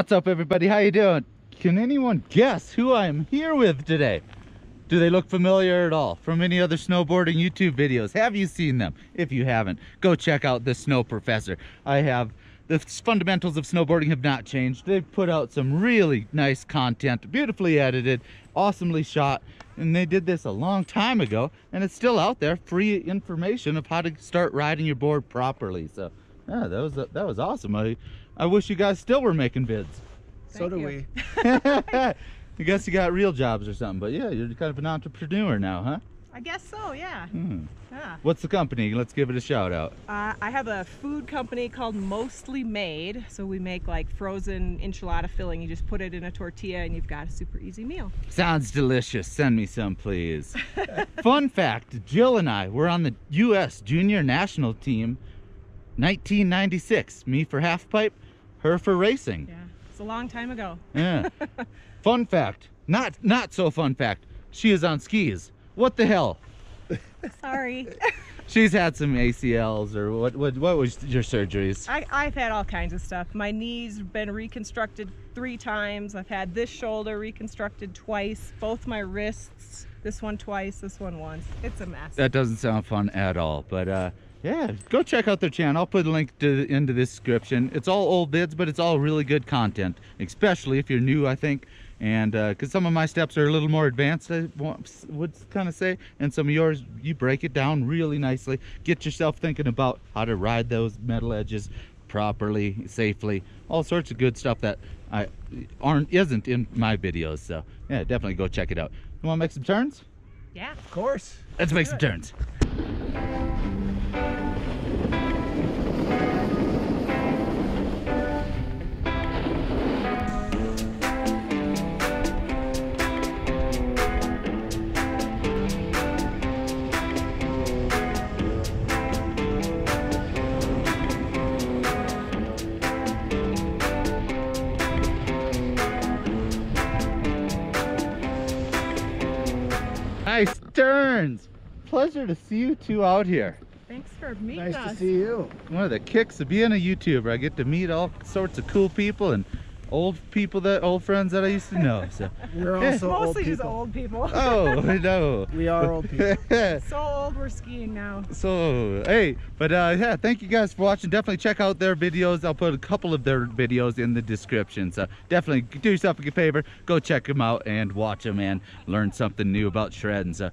What's up everybody? How you doing? Can anyone guess who I'm here with today? Do they look familiar at all from any other snowboarding YouTube videos? Have you seen them? If you haven't, go check out the Snow Professor. I have the fundamentals of snowboarding have not changed. They've put out some really nice content, beautifully edited, awesomely shot, and they did this a long time ago, and it's still out there, free information of how to start riding your board properly. So, yeah, that was that was awesome. I I wish you guys still were making vids. so do you. we. I guess you got real jobs or something, but yeah, you're kind of an entrepreneur now, huh? I guess so, yeah. Hmm. yeah. What's the company? Let's give it a shout out. Uh, I have a food company called Mostly Made. So we make like frozen enchilada filling. You just put it in a tortilla and you've got a super easy meal. Sounds delicious. Send me some, please. Fun fact Jill and I were on the U.S. junior national team 1996. Me for half pipe, her for racing. Yeah. It's a long time ago. Yeah. fun fact. Not not so fun fact. She is on skis. What the hell? Sorry. She's had some ACLs or what what what was your surgeries? I, I've had all kinds of stuff. My knees been reconstructed three times. I've had this shoulder reconstructed twice, both my wrists. This one twice, this one once. It's a mess. That doesn't sound fun at all. But uh, yeah, go check out their channel. I'll put a link to into this description. It's all old vids, but it's all really good content, especially if you're new. I think, and uh, because some of my steps are a little more advanced, I would kind of say, and some of yours you break it down really nicely. Get yourself thinking about how to ride those metal edges properly, safely, all sorts of good stuff that I aren't isn't in my videos. So yeah, definitely go check it out. You want to make some turns? yeah. Of course. Let's make some turns. Nice turns. Pleasure to see you two out here. Thanks for meeting Nice us. to see you. One of the kicks of being a YouTuber, I get to meet all sorts of cool people and old people that old friends that I used to know. So, We're Yeah. also old Mostly just people. old people. oh no. We are old people. so old we're skiing now. so hey, but uh, yeah, thank you guys for watching. Definitely check out their videos. I'll put a couple of their videos in the description. So definitely do yourself a good favor, go check them out and watch them and learn something new about shredding. So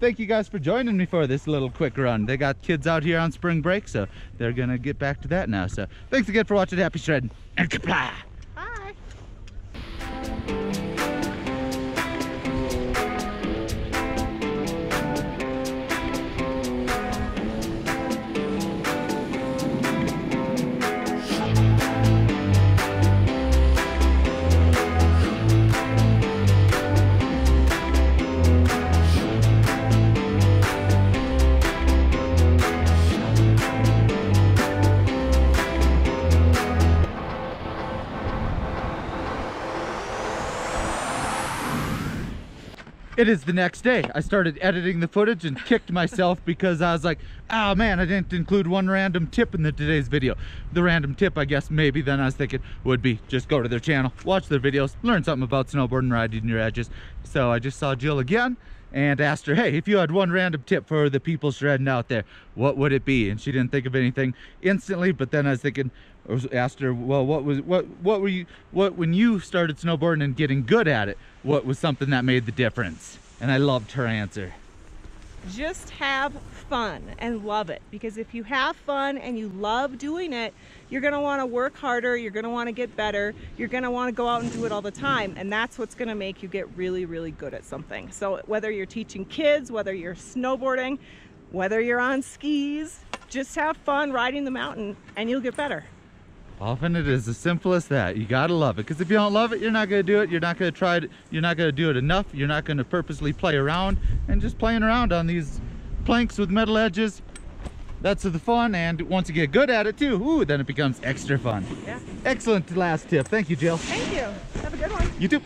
thank you guys for joining me for this little quick run. They got kids out here on spring break, so they're gonna get back to that now. So thanks again for watching. Happy shredding and kapla. It is the next day. I started editing the footage and kicked myself because I was like, oh man, I didn't include one random tip in the today's video. The random tip, I guess, maybe then I was thinking would be just go to their channel, watch their videos, learn something about snowboarding, riding your edges. So I just saw Jill again and asked her, hey, if you had one random tip for the people shredding out there, what would it be? And she didn't think of anything instantly, but then I was thinking, asked her, well, what was, what, what were you, what, when you started snowboarding and getting good at it, what was something that made the difference? And I loved her answer. Just have fun and love it. Because if you have fun and you love doing it you're want to work harder you're want to get better you're want to go out and do it all the time and that's what's to make you get really really good at something. So whether you're teaching kids whether you're snowboarding whether you're on skis just have fun riding the mountain and you'll get better Often it is as simple as that. You gotta love it. Because if you don't love it, you're not gonna do it. You're not gonna try it. You're not gonna do it enough. You're not gonna purposely play around. And just playing around on these planks with metal edges, that's the fun. And once you get good at it too, ooh, then it becomes extra fun. yeah Excellent last tip. Thank you, Jill. thank you have a good one You too.